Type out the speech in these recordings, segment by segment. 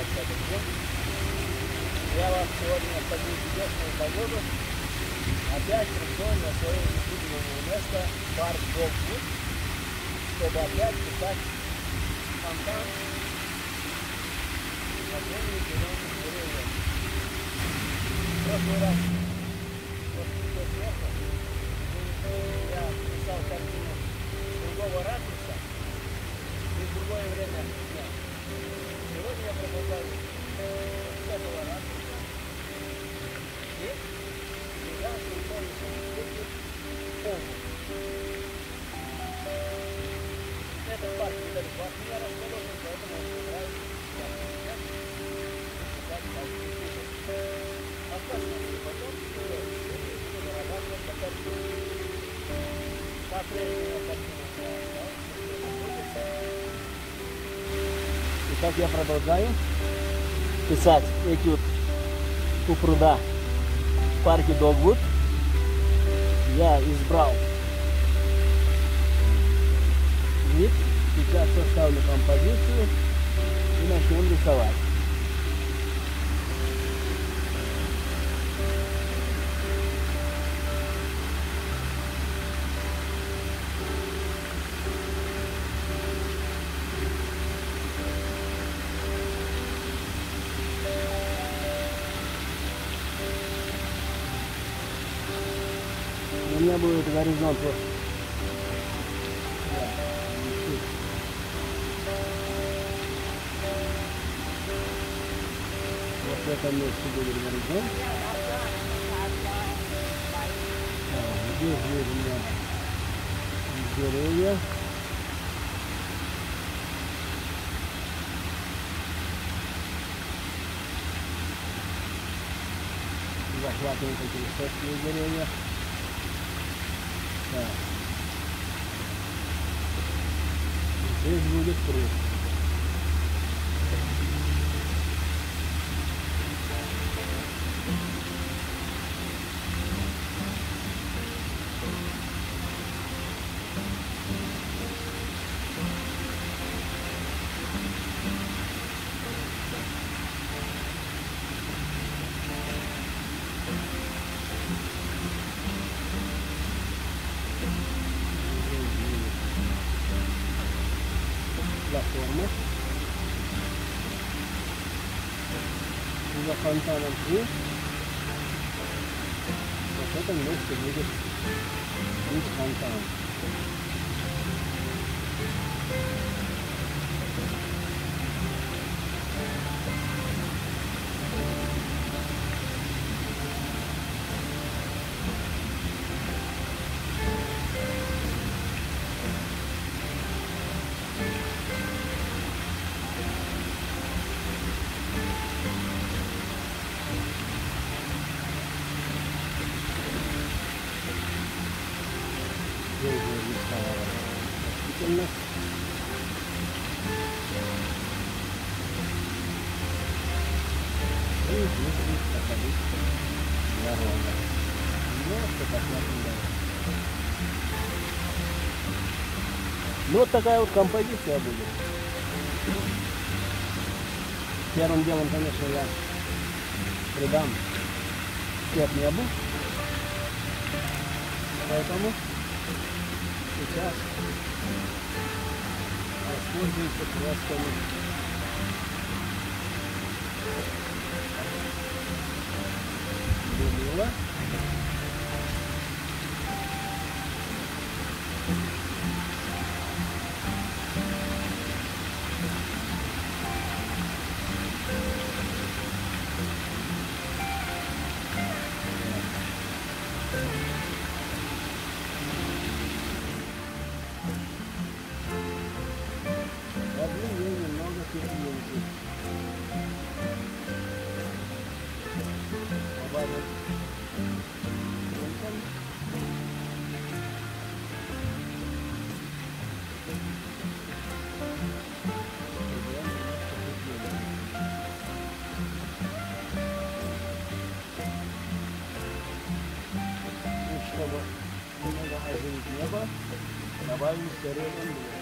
Приветствую, друзья мои, с вами опять Садыкин. Я вас сегодня подаю чудесную погоду. Опять пришел на свое любимое место, парк Голдвуд, чтобы опять писать фонтан на фоне зеленых деревьев. В прошлый раз вот все сверху я писал картину с другого ракурса и в другое время дня. Этот парк недалеко от меня расположен, поэтому я собираюсь сейчас снять и писать парк Оставьте потом, зарабатывать по картине. По-прежнему картина Итак, я продолжаю писать этюд у пруда в парке Догвуд. Я избрал вид. Сейчас составлю композицию и начнем рисовать. У меня будет горизонт вот. Вот в этом месте будет горизонт. А, здесь будет у меня деревья. Захватывают такие высокие деревья. Так. Здесь будет пруд. И за фонтаном пруд. Вот в этом месте будет быть И будет проходить дорога. Немножко посмотрим дальше. Ну вот такая вот композиция будет. Первым делом, конечно, я придам цвет небу. Поэтому сейчас воспользуемся красками. aula. Neva, trabalho sereno.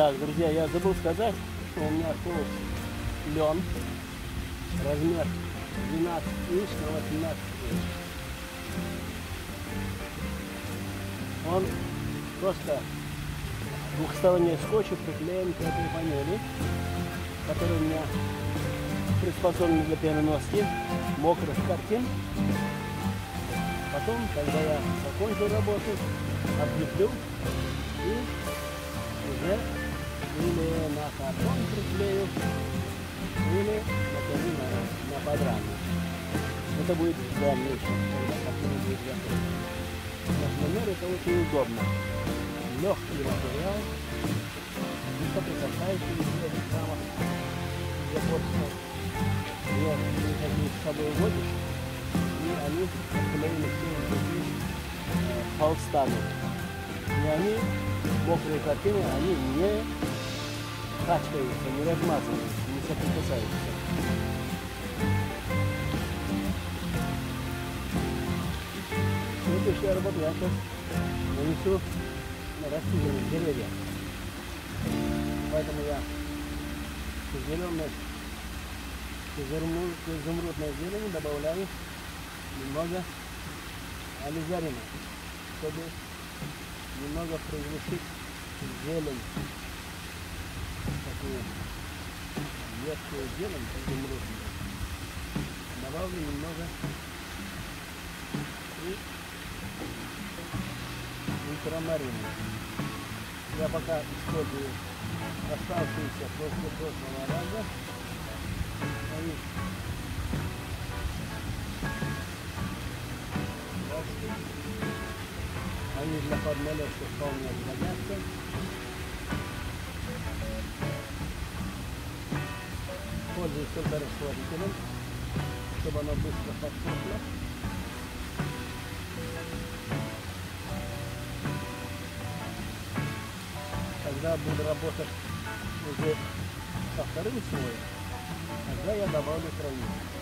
Так, друзья, я забыл сказать, что у меня холод лен, размер 12 инч на 18 инч. Он просто двухсторонние скотчи приклеен к этой панели, которая у меня приспособлена для переноски мокрых картин. Потом, когда я закончу работу, облеплю и уже или на картон приклею, или накажу на, на подрамник. Это будет в дальнейшем, когда готова. Например, это очень удобно. Легкий материал, высокосокающий из самых запорских. Ее никаких с собой водишь, и они обклеены все другие э, холстами. И они, мокрые картины, они не качкаются, не размазываются, не соприкасаются. Следующая работа я сейчас нанесу на растительные деревья. Поэтому я зеленой изумрудной зелени добавляю немного ализарина, чтобы немного приглушить зелень, едкую зелень изумрудную. Добавлю немного и ультрамарина. Я пока использую оставшиеся после прошлого раза. Они Они для подмолевки вполне годятся. Только расходителем, чтобы оно быстро подсохло. Когда буду работать уже со вторым слоем, тогда я добавлю траву.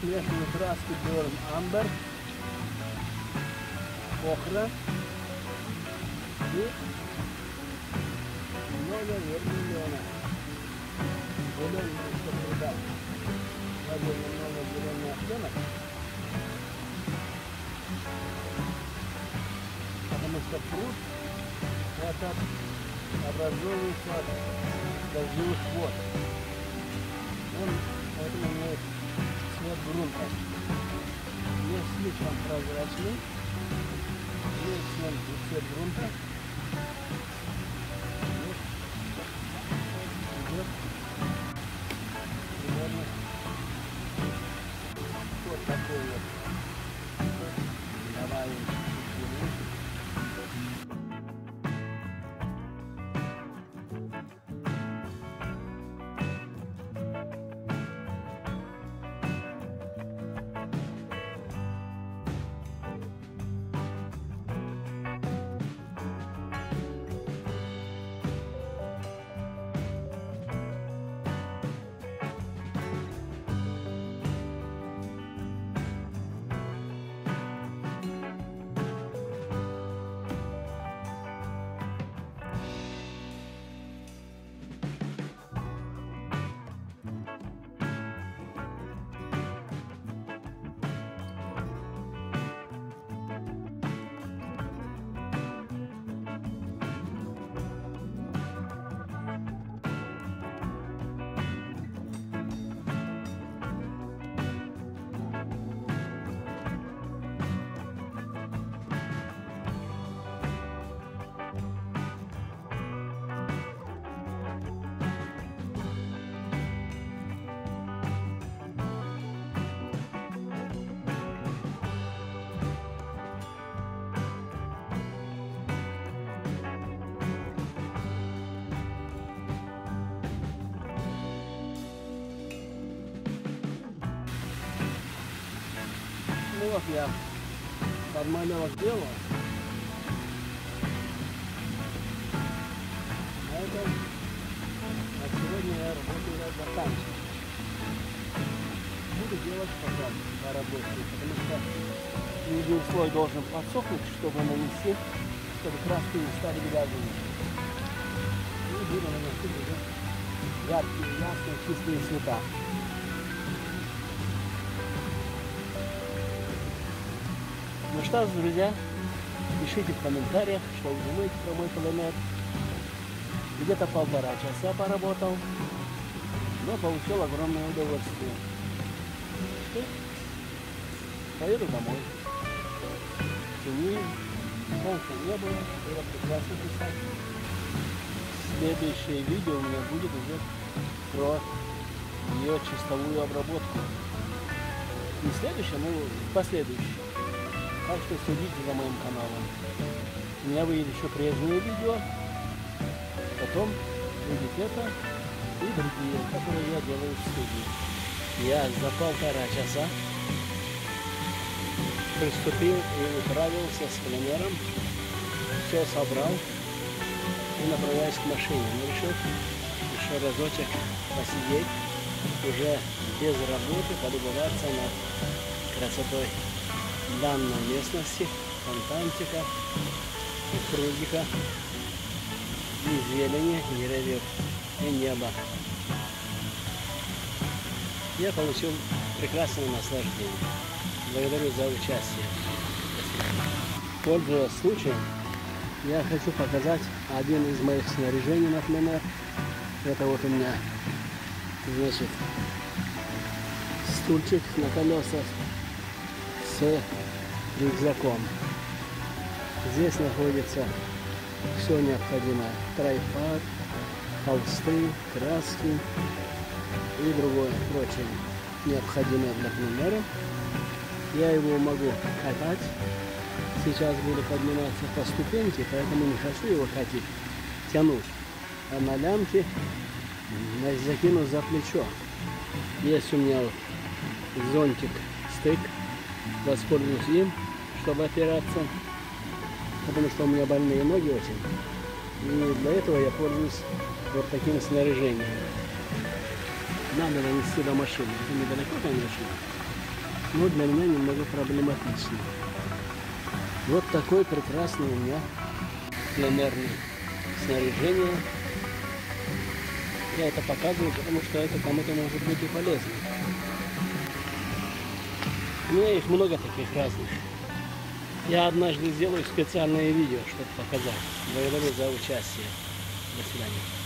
Смешиваю краски Burn Amber, охра и немного вермиллиона. Зеленый, чтобы придать. Кладу немного зеленый оттенок. Потому что пруд этот образуется от дождевых вод. Он грунта. Не слишком прозрачный, имеет цвет, цвет грунта. Вот примерно вот такой вот. Добавим вот я подманила к делу. На этом на сегодня я работу я заканчиваю. Буду делать потом по работе, потому что нижний слой должен подсохнуть, чтобы нанести, чтобы краски не стали грязными. И буду наносить уже яркие, ясные, чистые цвета. Ну что ж, друзья, пишите в комментариях, что вы думаете про мой пулемет. Где-то полтора часа поработал, но получил огромное удовольствие. И поеду домой. Семьи, солнца не было, было прекрасно писать. Следующее видео у меня будет уже про ее чистовую обработку. Не следующее, но последующее. Так что следите за моим каналом. У меня выйдет еще прежние видео. Потом будет это и другие, которые я делаю в студии. Я за полтора часа приступил и управился с пленером. Все собрал и направляюсь к машине. Но решил еще разочек посидеть, уже без работы, полюбоваться над красотой данной местности, фонтанчика, прудика, и зелени, деревьев, и неба. Я получил прекрасное наслаждение. Благодарю за участие. Пользуясь случаем, я хочу показать один из моих снаряжений, например. Это вот у меня, значит, стульчик на колесах с рюкзаком. Здесь находится все необходимое. Трайпад, холсты, краски и другое прочее необходимое для пленера. Я его могу катать. Сейчас буду подниматься по ступеньке, поэтому не хочу его катить, тянуть. А на лямке закину за плечо. Есть у меня вот зонтик, стык воспользуюсь им, чтобы опираться, потому что у меня больные ноги очень. И для этого я пользуюсь вот таким снаряжением. Надо донести до машины. Это недалеко, конечно, но для меня немного проблематично. Вот такой прекрасный у меня пленерный снаряжение. Я это показываю, потому что это кому-то может быть и полезно. У меня их много таких разных. Я однажды сделаю специальное видео, чтобы показать. Благодарю за участие. До свидания.